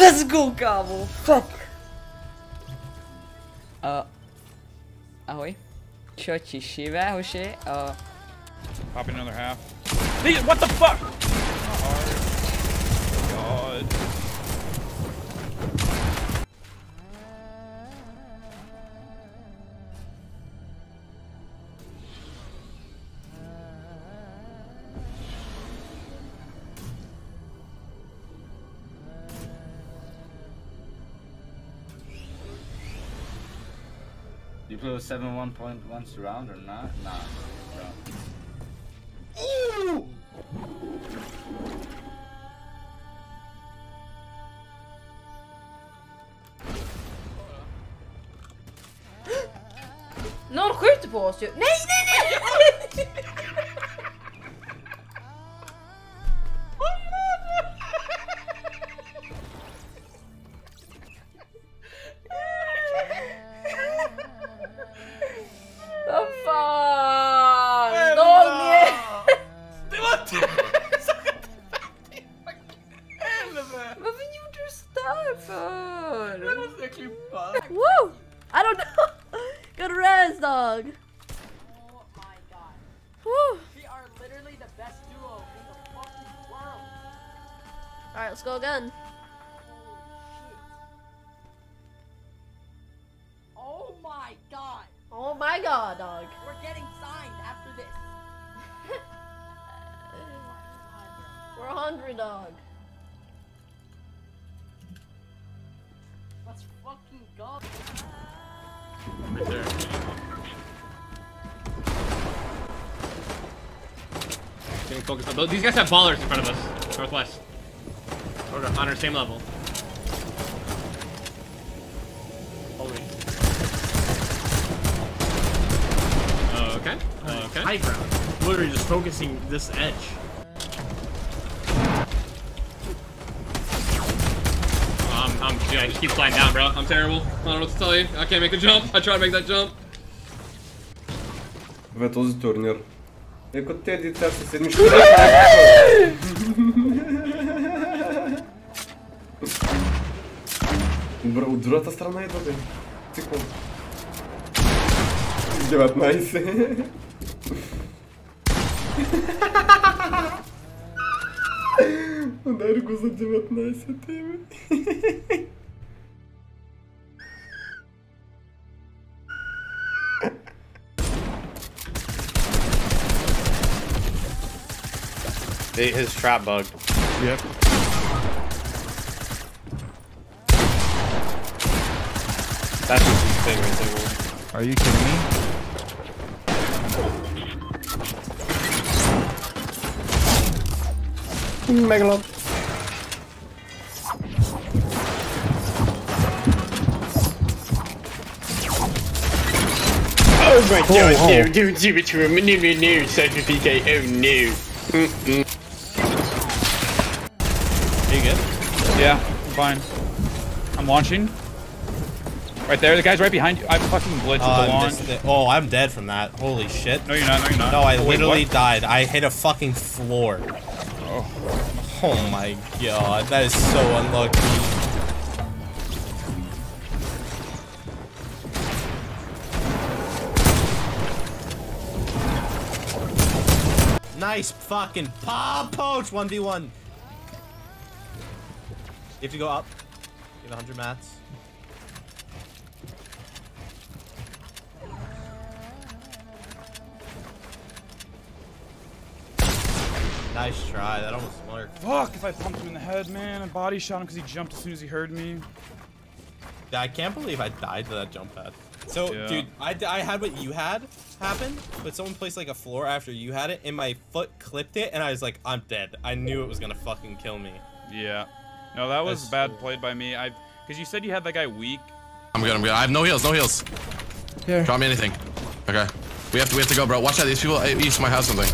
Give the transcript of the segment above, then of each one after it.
Let's go, Cabo. Fuck. Uh. Ahoj. Čo ti šive, hoši? Uh. Popping another half. These- What the fuck? Not hard. God. You play with 7 1.1 surround or not? Nah. Bro. Någon skjuter på oss ju. Nej, nej, nej! Alright, let's go again. Oh my god. Oh my god, dog. We're getting signed after this. We're a hundred, dog. Let's fucking go. Right there. Getting focused on those. These guys have ballers in front of us. Northwest. We're on our same level. Holy. Okay. Okay. High ground. Literally just focusing this edge. I'm, yeah, I just keep flying down, bro. I'm terrible. I don't know what to tell you. I can't make a jump. I try to make that jump. Бе, този турнир. Еко те деца са седмички. Бра, от другата страна идва бе. Цикво. 19. Удари го за 19 бе. His trap bugged. Yep. That's just his thing right there. bro. Are you kidding me? Megalon. Oh my god, no, don't do it to him. No, no, no, SypherPK, oh no. Mm-mm. Are you good? Yeah, I'm fine. I'm launching. Right there, the guy's right behind you. I'm fucking blitzed Oh, the I launch. missed it. Oh, I'm dead from that. Holy shit. No, you're not. No, you're not. No, I Oh, literally what? died. I hit a fucking floor. Oh. Oh my god, that is so unlucky. Nice fucking pop poach 1v1. You have to go up. Get 100 mats. Nice try. That almost worked. Fuck, if I pumped him in the head, man. I body shot him because he jumped as soon as he heard me. Yeah, I can't believe I died to that jump pad. So, Yeah. dude, I, I had what you had happen, but someone placed like a floor after you had it, and my foot clipped it, and I was like, I'm dead. I knew it was gonna fucking kill me. Yeah. No, that was That's bad so- played by me. I because you said you had that guy weak. I'm good, I'm good. I have no heals, no heals. Here. Drop me anything. Okay. We have to we have to go, bro. Watch out, these people eh, east might have something.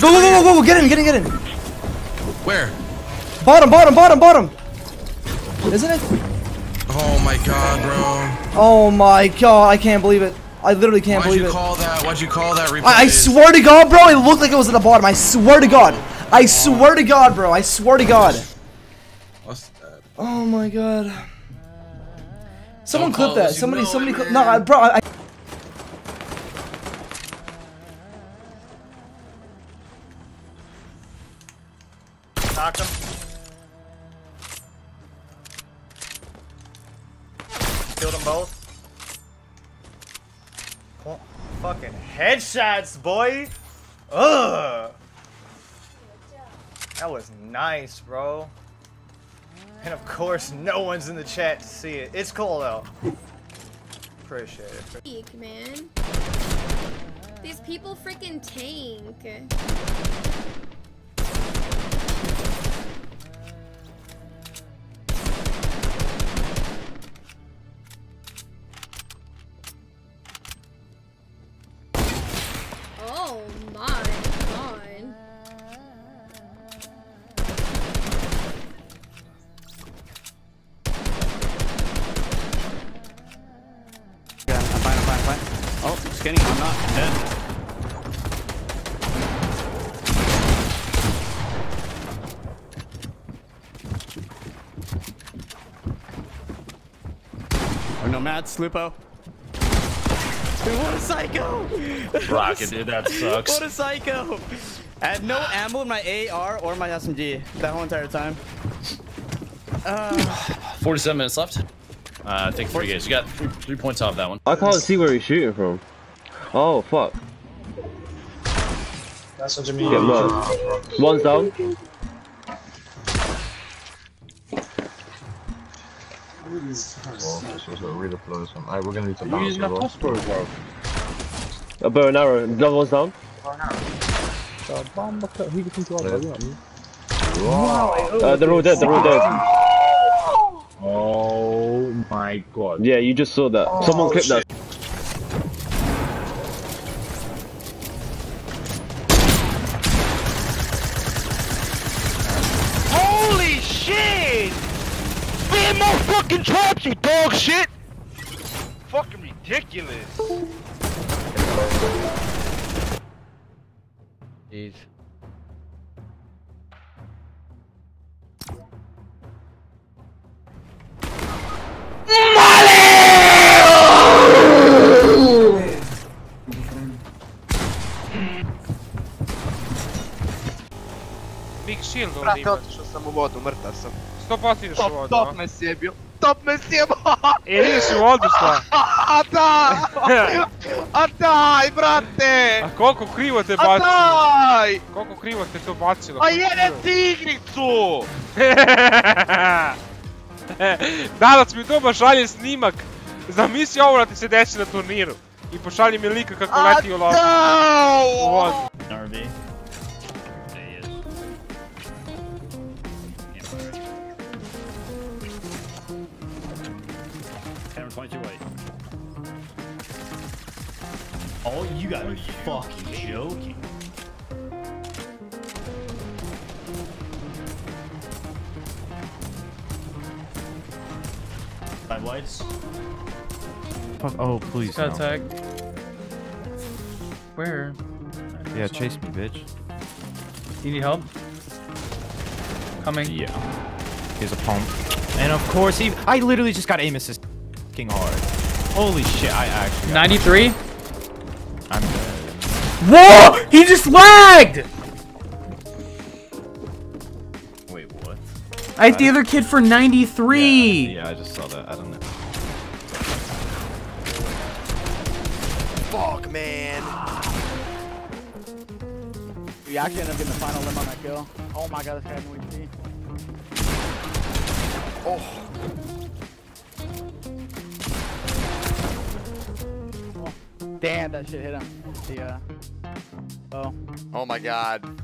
Go, go, go, go, go, get in, get in, get in. Where? Bottom, bottom, bottom, bottom. Isn't it? Oh my god, bro. Oh my god, I can't believe it. I literally can't Why'd believe you it. call that? Why'd you call that replay? I, I swear to God, bro, it looked like it was at the bottom. I swear to God. I oh. swear to God, bro. I swear to God. What's that? Uh, oh my god. Someone clip that. Somebody, somebody clip. No, I, bro. I, Killed them both. Fucking headshots, boy. Ugh. That was nice, bro. And of course, no one's in the chat to see it. It's cool though. Appreciate it. Man. These people freaking tank. Kidding, I'm not dead. Oh no, Matt, Slupo. Dude, what a psycho! Rocket, dude, that sucks. what a psycho! I had no ammo in my AR or my SMG that whole entire time. Uh, 47 minutes left. Uh, I think three games. You got three, three points off that one. I can't see where he's shooting from. Oh fuck. That's what you mean. Get murked. One's down. Alright, we're gonna need to You're using balance a as well. crossbow, A bow and arrow. The other one's down. Uh, they're all dead. They're all dead. Oh my god. Yeah, you just saw that. Someone clipped that. You dog shit! Fucking ridiculous. Jeez. Big shield ovdje Brate, otišao sam u vodu, mrtav sam. U Top, vodu, top a? me sjebio. Top me sjebio! E, u? A da! A daj, brate! A koliko krivo te A bacilo? daj! Koliko krivo te to bacilo? A jebe ti igricu! Dalac mi doma šalje snimak. Zamisli ovo da ti se desi na turniru. I pošalje mi lika kako leti u lovu. RV. Oh, you gotta be fucking joking. Five whites. Fuck, oh, please. Got no. tagged. Where? Yeah, chase me, bitch. You need help? Coming. Yeah. Here's a pump. And of course, he. I literally just got aim assist king hard. Holy shit, I actually. 93? I'm dead. Whoa! He just lagged! Wait, what? I hit the other kid for 93. Yeah, I just saw that. I don't know. Fuck, man. We actually ended up getting the final limb on that kill. Oh my god, this guy moved me. Oh. Damn, that shit hit him. The, uh, oh. Oh my god.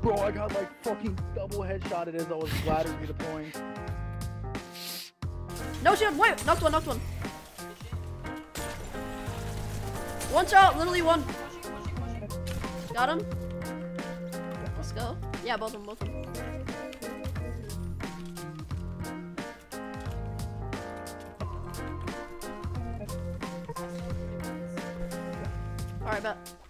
Bro, I got like fucking double headshotted as I was laddering redeploying. No shield, wait, knocked one, knocked one. One shot, literally one. Got him. Let's go. Yeah, both of them, both of them. Alright, bet.